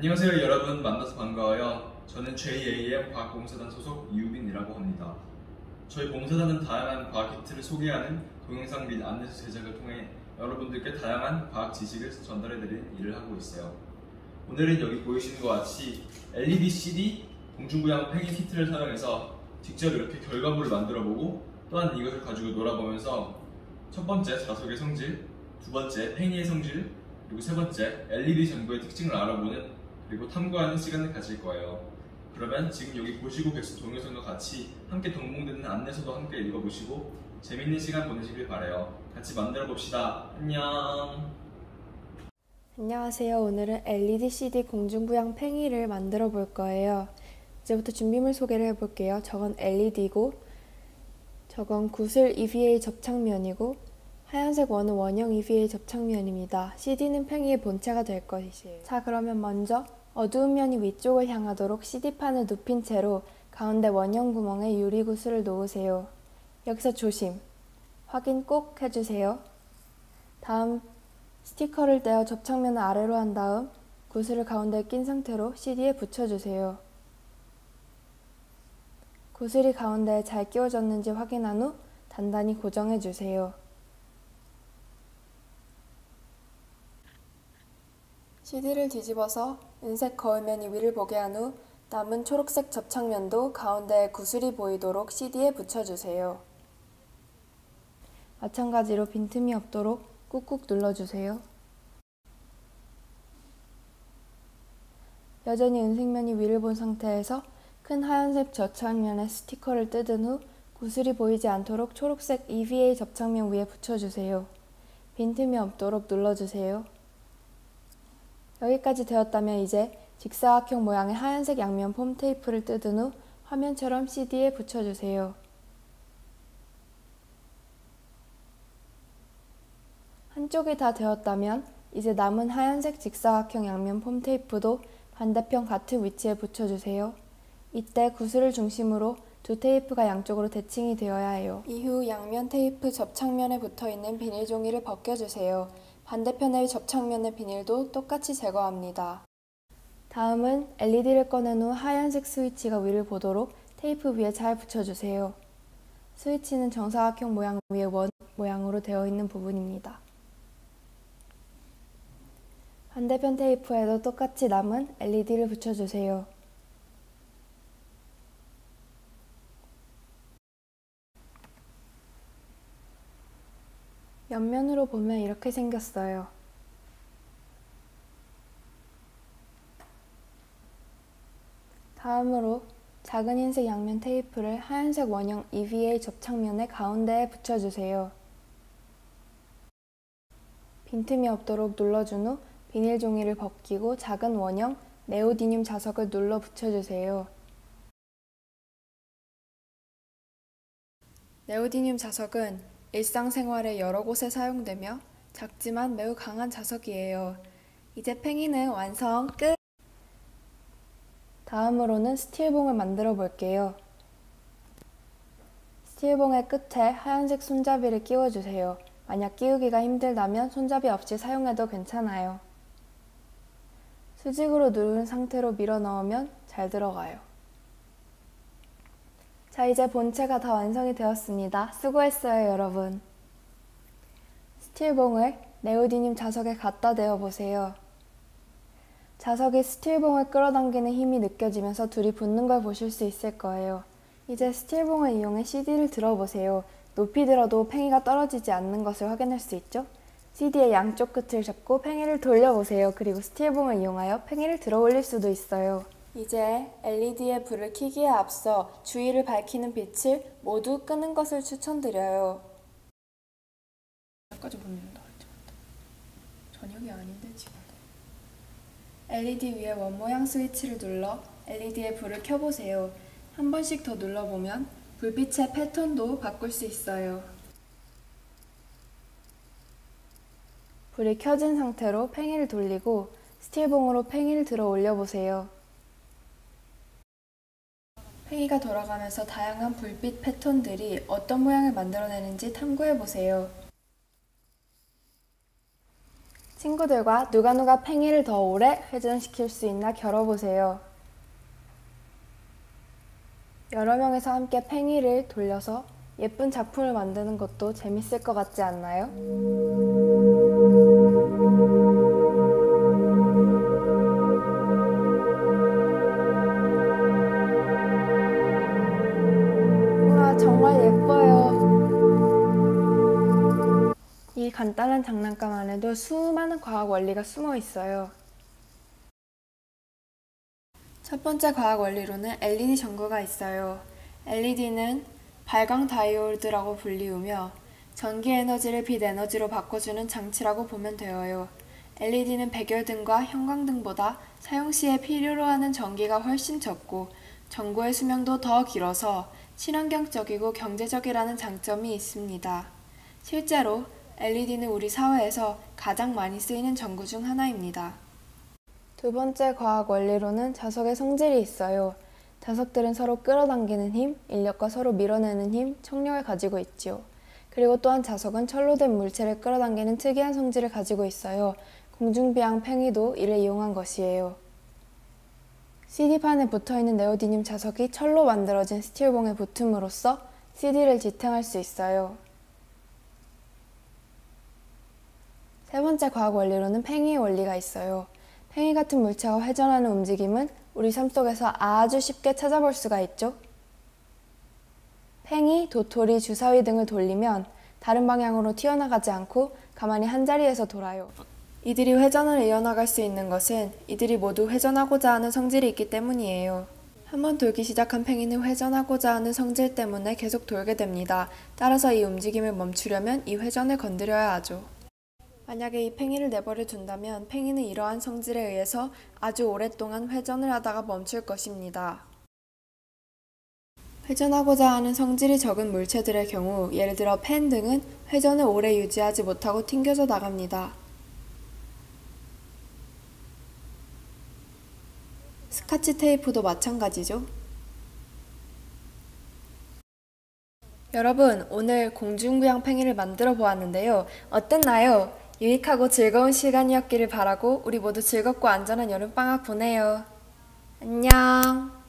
안녕하세요 여러분 만나서 반가워요. 저는 JAM 과학봉사단 소속 이우빈이라고 합니다. 저희 봉사단은 다양한 과학 히트를 소개하는 동영상 및 안내서 제작을 통해 여러분들께 다양한 과학 지식을 전달해드리는 일을 하고 있어요. 오늘은 여기 보이시는 것 같이 LED CD 공중부양 팽이 키트를 사용해서 직접 이렇게 결과물을 만들어보고 또한 이것을 가지고 놀아보면서 첫 번째 자석의 성질, 두 번째 팽이의 성질, 그리고 세 번째 LED 전구의 특징을 알아보는 그리고 탐구하는 시간을 가질 거예요. 그러면 지금 여기 보시고 계신 동영상과 같이 함께 동봉되는 안내서도 함께 읽어보시고 재밌는 시간 보내시길 바래요. 같이 만들어 봅시다. 안녕. 안녕하세요. 오늘은 LED CD 공중부양 팽이를 만들어 볼 거예요. 이제부터 준비물 소개를 해볼게요. 저건 LED고, 저건 구슬 EVA 접착면이고, 하얀색 원은 원형 EVA 접착면입니다. CD는 팽이의 본체가 될 것이에요. 자, 그러면 먼저 어두운 면이 위쪽을 향하도록 CD판을 눕힌 채로 가운데 원형 구멍에 유리구슬을 놓으세요. 여기서 조심. 확인 꼭 해주세요. 다음 스티커를 떼어 접착면을 아래로 한 다음 구슬을 가운데 낀 상태로 CD에 붙여주세요. 구슬이 가운데에 잘 끼워졌는지 확인한 후 단단히 고정해주세요. CD를 뒤집어서 은색 거울면이 위를 보게 한 후 남은 초록색 접착면도 가운데에 구슬이 보이도록 CD에 붙여주세요. 마찬가지로 빈틈이 없도록 꾹꾹 눌러주세요. 여전히 은색면이 위를 본 상태에서 큰 하얀색 접착면에 스티커를 뜯은 후 구슬이 보이지 않도록 초록색 EVA 접착면 위에 붙여주세요. 빈틈이 없도록 눌러주세요. 여기까지 되었다면 이제 직사각형 모양의 하얀색 양면 폼 테이프를 뜯은 후 화면처럼 CD에 붙여주세요. 한쪽이 다 되었다면 이제 남은 하얀색 직사각형 양면 폼 테이프도 반대편 같은 위치에 붙여주세요. 이때 구슬을 중심으로 두 테이프가 양쪽으로 대칭이 되어야 해요. 이후 양면 테이프 접착면에 붙어있는 비닐 종이를 벗겨주세요. 반대편의 접착면의 비닐도 똑같이 제거합니다. 다음은 LED를 꺼낸 후 하얀색 스위치가 위를 보도록 테이프 위에 잘 붙여주세요. 스위치는 정사각형 모양 위에 원 모양으로 되어 있는 부분입니다. 반대편 테이프에도 똑같이 남은 LED를 붙여주세요. 옆면으로 보면 이렇게 생겼어요. 다음으로 작은 흰색 양면 테이프를 하얀색 원형 EVA 접착면의 가운데에 붙여주세요. 빈틈이 없도록 눌러준 후 비닐 종이를 벗기고 작은 원형 네오디늄 자석을 눌러 붙여주세요. 네오디늄 자석은 일상생활에 여러 곳에 사용되며 작지만 매우 강한 자석이에요. 이제 팽이는 완성 끝! 다음으로는 스틸봉을 만들어 볼게요. 스틸봉의 끝에 하얀색 손잡이를 끼워주세요. 만약 끼우기가 힘들다면 손잡이 없이 사용해도 괜찮아요. 수직으로 누른 상태로 밀어 넣으면 잘 들어가요. 자, 이제 본체가 다 완성이 되었습니다. 수고했어요, 여러분. 스틸봉을 네오디늄 자석에 갖다 대어 보세요. 자석이 스틸봉을 끌어당기는 힘이 느껴지면서 둘이 붙는 걸 보실 수 있을 거예요. 이제 스틸봉을 이용해 CD를 들어보세요. 높이 들어도 팽이가 떨어지지 않는 것을 확인할 수 있죠? CD의 양쪽 끝을 잡고 팽이를 돌려보세요. 그리고 스틸봉을 이용하여 팽이를 들어 올릴 수도 있어요. 이제 LED의 불을 켜기에 앞서 주위를 밝히는 빛을 모두 끄는 것을 추천드려요. 까지 그랬지 저녁이 아닌데 지금 LED 위에 원 모양 스위치를 눌러 LED의 불을 켜보세요. 한 번씩 더 눌러보면 불빛의 패턴도 바꿀 수 있어요. 불이 켜진 상태로 팽이를 돌리고 스틸봉으로 팽이를 들어 올려보세요. 팽이가 돌아가면서 다양한 불빛 패턴들이 어떤 모양을 만들어내는지 탐구해보세요. 친구들과 누가 누가 팽이를 더 오래 회전시킬 수 있나 겨뤄보세요. 여러 명에서 함께 팽이를 돌려서 예쁜 작품을 만드는 것도 재밌을 것 같지 않나요? 이 간단한 장난감 안에도 수많은 과학 원리가 숨어 있어요. 첫 번째 과학 원리로는 LED 전구가 있어요. LED는 발광 다이오드라고 불리우며 전기 에너지를 빛 에너지로 바꿔주는 장치라고 보면 되어요. LED는 백열등과 형광등보다 사용 시에 필요로 하는 전기가 훨씬 적고 전구의 수명도 더 길어서 친환경적이고 경제적이라는 장점이 있습니다. 실제로 LED는 우리 사회에서 가장 많이 쓰이는 전구 중 하나입니다. 두 번째 과학 원리로는 자석의 성질이 있어요. 자석들은 서로 끌어당기는 힘, 인력과 서로 밀어내는 힘, 청력을 가지고 있지요. 그리고 또한 자석은 철로 된 물체를 끌어당기는 특이한 성질을 가지고 있어요. 공중비양 팽이도 이를 이용한 것이에요. CD판에 붙어있는 네오디늄 자석이 철로 만들어진 스틸봉에 붙음으로써 CD를 지탱할 수 있어요. 세 번째 과학 원리로는 팽이의 원리가 있어요. 팽이 같은 물체가 회전하는 움직임은 우리 삶 속에서 아주 쉽게 찾아볼 수가 있죠. 팽이, 도토리, 주사위 등을 돌리면 다른 방향으로 튀어나가지 않고 가만히 한 자리에서 돌아요. 이들이 회전을 이어나갈 수 있는 것은 이들이 모두 회전하고자 하는 성질이 있기 때문이에요. 한번 돌기 시작한 팽이는 회전하고자 하는 성질 때문에 계속 돌게 됩니다. 따라서 이 움직임을 멈추려면 이 회전을 건드려야 하죠. 만약에 이 팽이를 내버려 둔다면 팽이는 이러한 성질에 의해서 아주 오랫동안 회전을 하다가 멈출 것입니다. 회전하고자 하는 성질이 적은 물체들의 경우 예를 들어 펜 등은 회전을 오래 유지하지 못하고 튕겨져 나갑니다. 스카치 테이프도 마찬가지죠. 여러분, 오늘 공중부양 팽이를 만들어 보았는데요. 어땠나요? 유익하고 즐거운 시간이었기를 바라고 우리 모두 즐겁고 안전한 여름방학 보내요. 안녕.